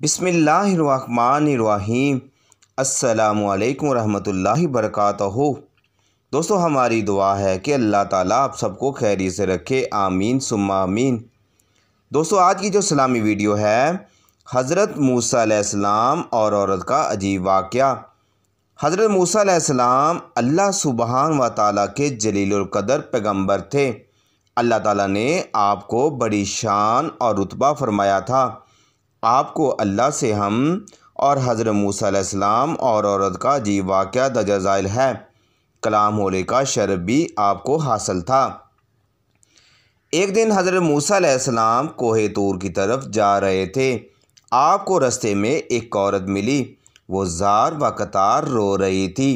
बिसमीम असलकम वरहमल वरक दोस्तों, हमारी दुआ है कि अल्लाह ताला आप सबको खैरी से रखे। आमीन, सुम्मा आमीन। दोस्तों, आज की जो सलामी वीडियो है, हज़रत मूसा और औरत का अजीब वाक़ हज़रत मूसा अल्लाह सुबहान व ताली के जलीलकदर पैगंबर थे। अल्लाह ताला ने आपको बड़ी शान और रुतबा फरमाया था। आपको अल्लाह से हम और हज़रत मूसम और औरत का जी वाक़ दजाइल है। कलाम होने का शरफ भी आपको हासिल था। एक दिन हज़रत मूसम कोहे तूर की तरफ़ जा रहे थे। आपको रस्ते में एक औरत मिली। वो ज़ार व कतार रो रही थी।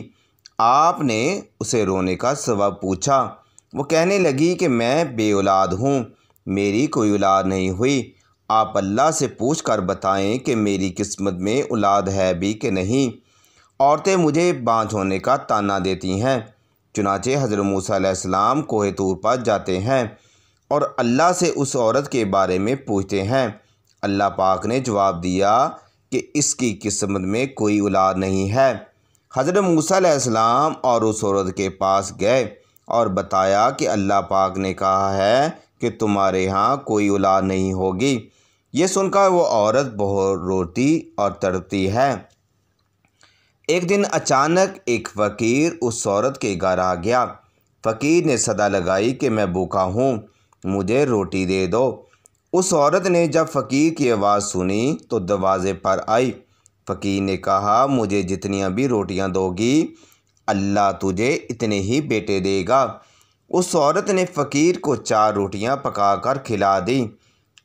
आपने उसे रोने का सबब पूछा। वो कहने लगी कि मैं बे औलाद हूँ। मेरी कोई औलाद नहीं हुई। आप अल्लाह से पूछ कर बताएँ कि मेरी किस्मत में औलाद है भी कि नहीं। औरतें मुझे बाँझ होने का ताना देती हैं, चुनाचे हज़रत मूसा कोहे तूर पर जाते हैं और अल्लाह से उस औरत के बारे में पूछते हैं। अल्लाह पाक ने जवाब दिया कि इसकी किस्मत में कोई औलाद नहीं है। हज़रत मूसा और उस औरत के पास गए और बताया कि अल्लाह पाक ने कहा है कि तुम्हारे यहाँ कोई औलाद नहीं होगी। ये सुनकर वो औरत बहुत रोती और तड़पती है। एक दिन अचानक एक फ़कीर उस औरत के घर आ गया। फ़कीर ने सदा लगाई कि मैं भूखा हूँ, मुझे रोटी दे दो। उस औरत ने जब फ़कीर की आवाज़ सुनी तो दरवाज़े पर आई। फ़कीर ने कहा, मुझे जितनियाँ भी रोटियाँ दोगी, अल्लाह तुझे इतने ही बेटे देगा। उस औरत ने फ़कीर को चार रोटियाँ पकाकर खिला दी।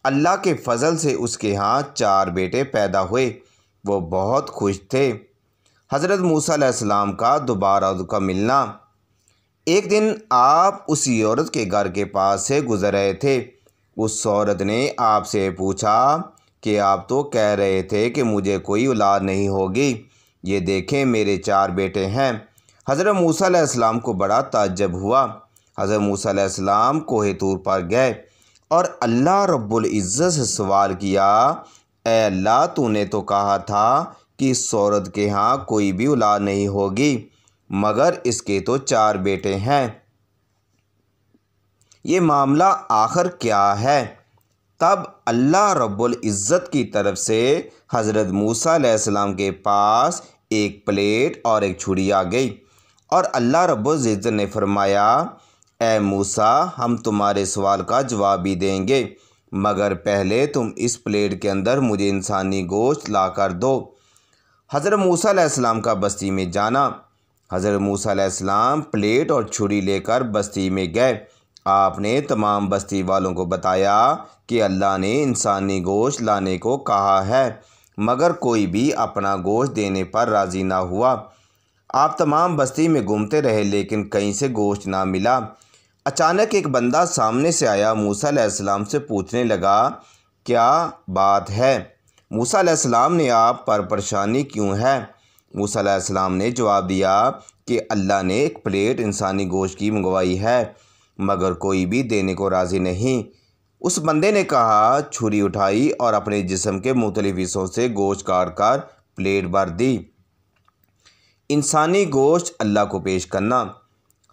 अल्लाह के फजल से उसके यहाँ चार बेटे पैदा हुए। वो बहुत खुश थे। हज़रत मूसा का दोबारा उसका मिलना। एक दिन आप उसी औरत के घर के पास से गुज़र रहे थे। उस औरत ने आपसे पूछा कि आप तो कह रहे थे कि मुझे कोई औलाद नहीं होगी। ये देखें, मेरे चार बेटे हैं। हज़रत मूसा को बड़ा ताज्जब हुआ। हज़रत मूसा कोहे तूर पर गए। और अल्लाह रब्बुल इज़्ज़त से सवाल किया ए अल्लाह, तूने तो कहा था कि इस औरत के यहाँ कोई भी औलाद नहीं होगी, मगर इसके तो चार बेटे हैं। ये मामला आखिर क्या है? तब अल्लाह रब्बुल इज़्ज़त की तरफ़ से हज़रत मूसा के पास एक प्लेट और एक छुरी आ गई। और अल्लाह रब्ज़त ने फरमाया ए मूसा, हम तुम्हारे सवाल का जवाब भी देंगे, मगर पहले तुम इस प्लेट के अंदर मुझे इंसानी गोश्त ला कर दो। हज़रत मूसा का बस्ती में जाना। हज़रत मूसा प्लेट और छुरी लेकर बस्ती में गए। आपने तमाम बस्ती वालों को बताया कि अल्लाह ने इंसानी गोश्त लाने को कहा है, मगर कोई भी अपना गोश्त देने पर राज़ी ना हुआ। आप तमाम बस्ती में घूमते रहे, लेकिन कहीं से गोश्त ना मिला। अचानक एक बंदा सामने से आया। मूसा अलैहिस्सलाम से पूछने लगा, क्या बात है? मूसा अलैहिस्सलाम ने आप पर परेशानी क्यों है? मूसा अलैहिस्सलाम ने जवाब दिया कि अल्लाह ने एक प्लेट इंसानी गोश्त की मंगवाई है, मगर कोई भी देने को राज़ी नहीं। उस बंदे ने कहा, छुरी उठाई और अपने जिस्म के मुख्तलिफ़ हिस्सों से गोश्त काट कर प्लेट भर दी। इंसानी गोश्त अल्लाह को पेश करना।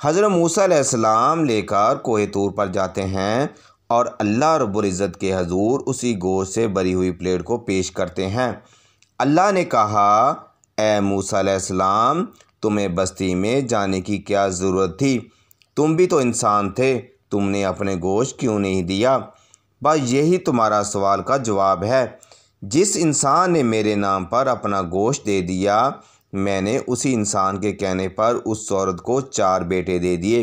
हज़रत मूसा लेकर कोहे तूर पर जाते हैं और अल्लाह रब्ज़त के हजूर उसी गोश्त से भरी हुई प्लेट को पेश करते हैं। अल्लाह ने कहा, ए मूसा तुम्हें बस्ती में जाने की क्या ज़रूरत थी? तुम भी तो इंसान थे, तुमने अपने गोश्त क्यों नहीं दिया? बस यही तुम्हारा सवाल का जवाब है। जिस इंसान ने मेरे नाम पर अपना गोश्त दे दिया मैंने उसी इंसान के कहने पर उस औरत को चार बेटे दे दिए।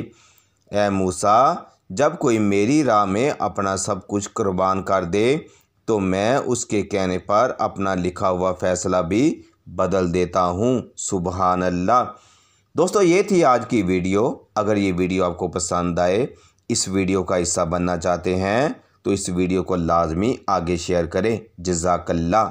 ए मूसा, जब कोई मेरी राह में अपना सब कुछ कुर्बान कर दे तो मैं उसके कहने पर अपना लिखा हुआ फ़ैसला भी बदल देता हूँ। सुबहान अल्लाह दोस्तों, ये थी आज की वीडियो। अगर ये वीडियो आपको पसंद आए, इस वीडियो का हिस्सा बनना चाहते हैं तो इस वीडियो को लाजमी आगे शेयर करें। जजाकल्ला